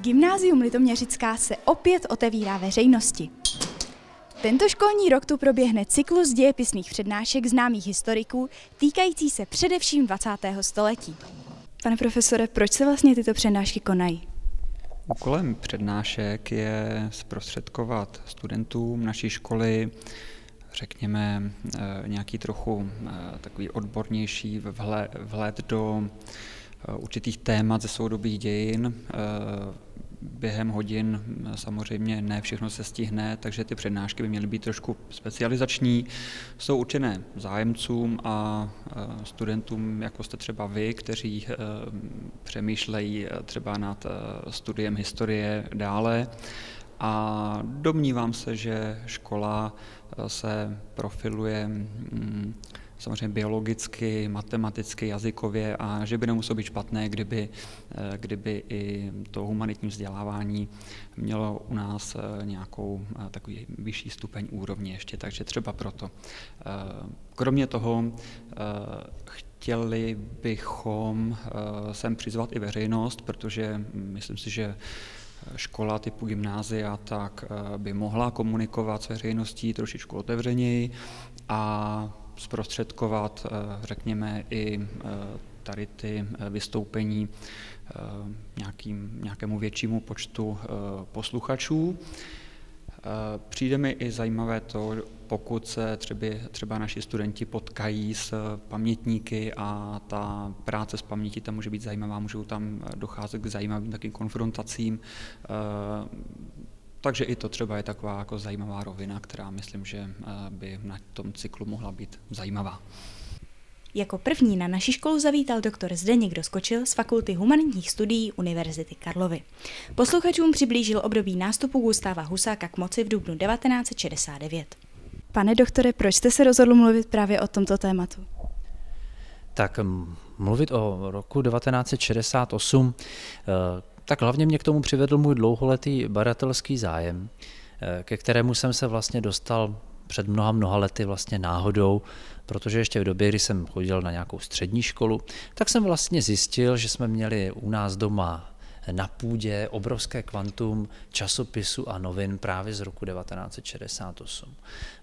Gymnázium Litoměřická se opět otevírá veřejnosti. Tento školní rok tu proběhne cyklus dějepisných přednášek známých historiků týkající se především 20. století. Pane profesore, proč se vlastně tyto přednášky konají? Úkolem přednášek je zprostředkovat studentům naší školy, řekněme, eh, nějaký trochu eh, takový odbornější vhled do eh, určitých témat ze soudobých dějin, během hodin samozřejmě ne všechno se stihne, takže ty přednášky by měly být trošku specializační. Jsou určené zájemcům a studentům, jako jste třeba vy, kteří přemýšlejí třeba nad studiem historie dále. A domnívám se, že škola se profiluje mm, samozřejmě biologicky, matematicky, jazykově a že by nemuselo být špatné, kdyby, eh, kdyby i to humanitní vzdělávání mělo u nás eh, nějakou eh, takový vyšší stupeň úrovně ještě, takže třeba proto. Kromě toho chtěli bychom sem přizvat i veřejnost, protože myslím si, že škola typu gymnázia, tak by mohla komunikovat s veřejností trošičku otevřeněji a zprostředkovat, eh, řekněme, i eh, tady ty eh, vystoupení nějakým, nějakému většímu počtu posluchačů. Přijde mi i zajímavé to, pokud se třeba, třeba naši studenti potkají s pamětníky a ta práce s pamětí tam může být zajímavá, můžou tam docházet k zajímavým takým konfrontacím. Takže i to třeba je taková jako zajímavá rovina, která myslím, že eh, by na tom cyklu mohla být zajímavá. Jako první na naši školu zavítal doktor Zdeněk Doskočil z Fakulty humanitních studií Univerzity Karlovy. Posluchačům přiblížil období nástupu Gustáva Husáka k moci v dubnu 1969. Pane doktore, proč jste se rozhodl mluvit právě o tomto tématu? Tak mluvit o roku 1968 tak hlavně mě k tomu přivedl můj dlouholetý badatelský zájem, eh, ke kterému jsem se vlastně dostal před mnoha, mnoha lety vlastně náhodou, protože ještě v době, kdy jsem chodil na nějakou střední školu, tak jsem vlastně zjistil, že jsme měli u nás doma na půdě obrovské kvantum časopisu a novin právě z roku 1968.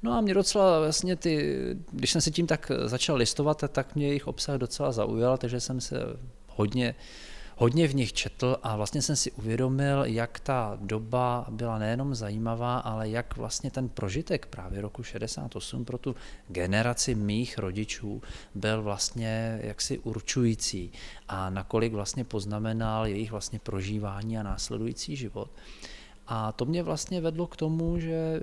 No a mě docela vlastně ty, když jsem si tím tak začal listovat, tak mě jejich obsah docela zaujal, takže jsem se hodně hodně v nich četl a vlastně jsem si uvědomil, jak ta doba byla nejenom zajímavá, ale jak vlastně ten prožitek právě roku 68 pro tu generaci mých rodičů byl vlastně jaksi určující a nakolik vlastně poznamenal jejich vlastně prožívání a následující život. A to mě vlastně vedlo k tomu, že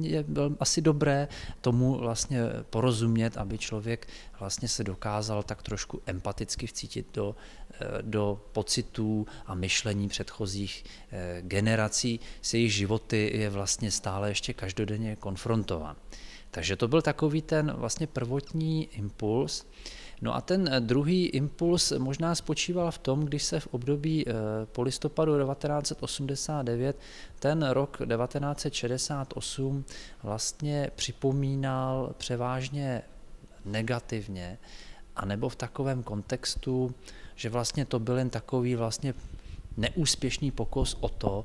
je asi dobré tomu vlastně porozumět, aby člověk vlastně se dokázal tak trošku empaticky vcítit do, eh, do pocitů a myšlení předchozích eh, generací, s jejich životy je vlastně stále ještě každodenně konfrontován. Takže to byl takový ten vlastně prvotní impuls, No a ten eh, druhý impuls možná spočíval v tom, když se v období po listopadu 1989 ten rok 1968 vlastně připomínal převážně negativně, anebo v takovém kontextu, že vlastně to byl jen takový vlastně neúspěšný pokus o to,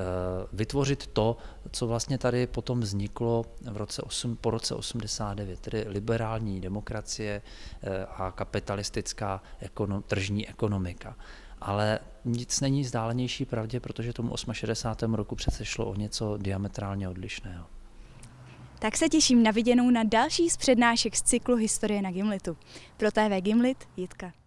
Eh, vytvořit to, co vlastně tady potom vzniklo v roce 8, po roce 89, tedy liberální demokracie eh, a kapitalistická ekonom, tržní ekonomika. Ale nic není zdálenější pravdě, protože tomu 68. roku přece šlo o něco diametrálně odlišného. Tak se těším na viděnou na další z přednášek z cyklu Historie na Gimlitu. Pro TV Gimlit Jitka.